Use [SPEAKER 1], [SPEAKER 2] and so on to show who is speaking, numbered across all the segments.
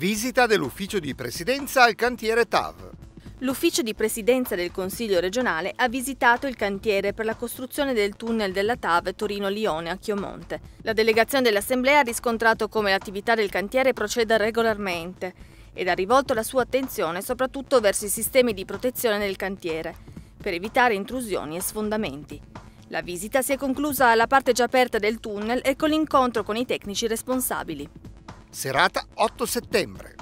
[SPEAKER 1] Visita dell'ufficio di presidenza al cantiere TAV.
[SPEAKER 2] L'ufficio di presidenza del Consiglio regionale ha visitato il cantiere per la costruzione del tunnel della TAV Torino-Lione a Chiomonte. La delegazione dell'Assemblea ha riscontrato come l'attività del cantiere proceda regolarmente ed ha rivolto la sua attenzione soprattutto verso i sistemi di protezione del cantiere, per evitare intrusioni e sfondamenti. La visita si è conclusa alla parte già aperta del tunnel e con l'incontro con i tecnici responsabili.
[SPEAKER 1] Serata 8 settembre.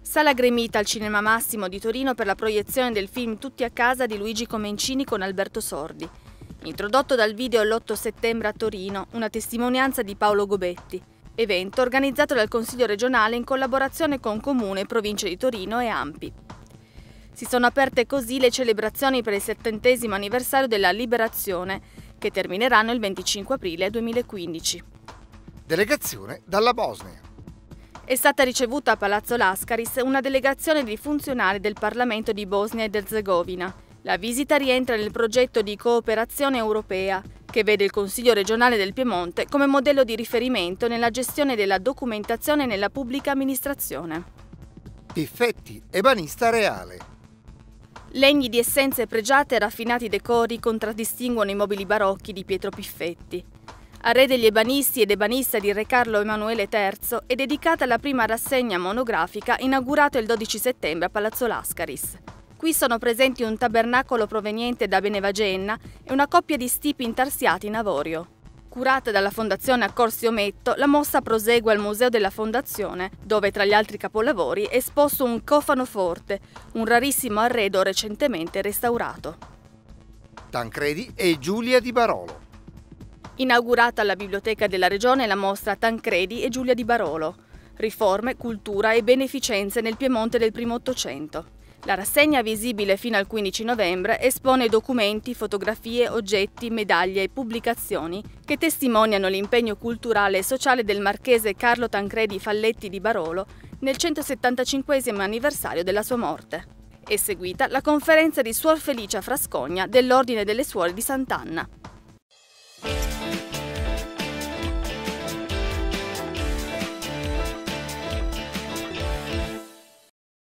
[SPEAKER 2] Sala gremita al Cinema Massimo di Torino per la proiezione del film Tutti a casa di Luigi Comencini con Alberto Sordi. Introdotto dal video l'8 settembre a Torino, una testimonianza di Paolo Gobetti. Evento organizzato dal Consiglio regionale in collaborazione con Comune, Provincia di Torino e Ampi. Si sono aperte così le celebrazioni per il settantesimo anniversario della Liberazione, che termineranno il 25 aprile 2015.
[SPEAKER 1] Delegazione dalla Bosnia.
[SPEAKER 2] È stata ricevuta a Palazzo Lascaris una delegazione di funzionari del Parlamento di Bosnia ed Erzegovina. La visita rientra nel progetto di cooperazione europea, che vede il Consiglio regionale del Piemonte come modello di riferimento nella gestione della documentazione nella pubblica amministrazione.
[SPEAKER 1] Piffetti, ebanista reale.
[SPEAKER 2] Legni di essenze pregiate e raffinati decori contraddistinguono i mobili barocchi di Pietro Piffetti. A re degli ebanisti ed ebanista di Re Carlo Emanuele III è dedicata la prima rassegna monografica inaugurata il 12 settembre a Palazzo Lascaris. Qui sono presenti un tabernacolo proveniente da Benevagenna e una coppia di stipi intarsiati in avorio. Curata dalla Fondazione Accorsi Ometto, la mostra prosegue al Museo della Fondazione, dove tra gli altri capolavori è esposto un cofano forte, un rarissimo arredo recentemente restaurato.
[SPEAKER 1] Tancredi e Giulia di Barolo.
[SPEAKER 2] Inaugurata alla Biblioteca della Regione la mostra Tancredi e Giulia di Barolo. Riforme, cultura e beneficenze nel Piemonte del primo Ottocento. La rassegna visibile fino al 15 novembre espone documenti, fotografie, oggetti, medaglie e pubblicazioni che testimoniano l'impegno culturale e sociale del marchese Carlo Tancredi Falletti di Barolo nel 175 anniversario della sua morte. È seguita la conferenza di Suor Felicia Frascogna dell'Ordine delle Suore di Sant'Anna.